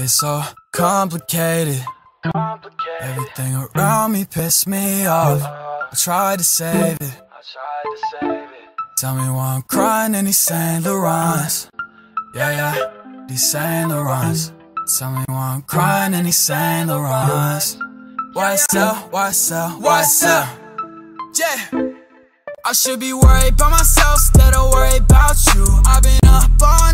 It's so complicated. Everything around me pissed me off. I tried to save it. Tell me why I'm crying in these Saint Laurents. Yeah, yeah, these Saint Laurents. Tell me why I'm crying in these Saint Laurents. YSL, YSL, YSL. Yeah. I should be worried about myself instead of worried about you. I've been up all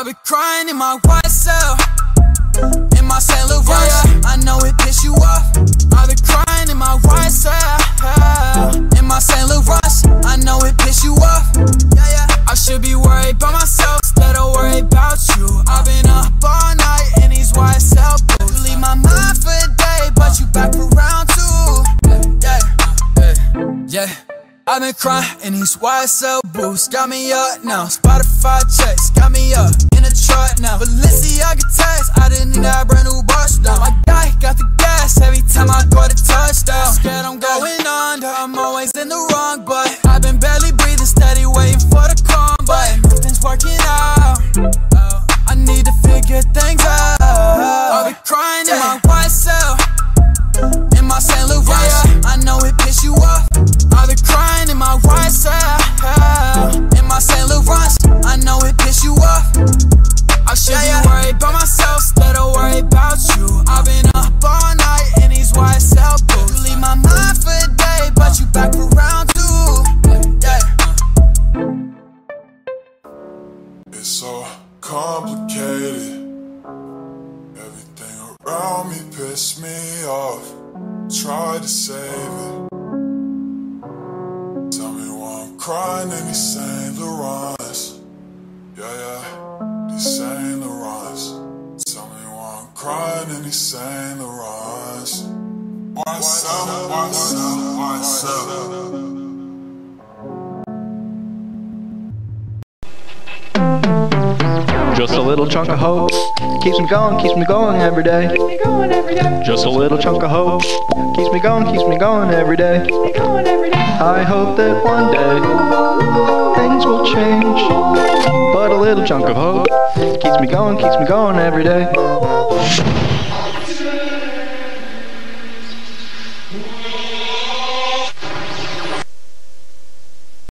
I've been crying in my white In I've been crying in these YSL boots. Got me up now. Spotify checks. Got me up in a truck now. Balenciaga tags. I didn't need complicated. Everything around me pissed me off. Tried to save it. Tell me why I'm crying in these Saint Laurents. Yeah, yeah, these Saint Laurents. Tell me why I'm crying in these Saint Laurents. What's up? What's up? What's up? A little chunk of hope keeps me going, keeps me going every day. Keeps me going every day. Just a little chunk of hope keeps me going, keeps me going every day. Keeps me going every day. I hope that one day things will change. But a little chunk of hope keeps me going, keeps me going every day.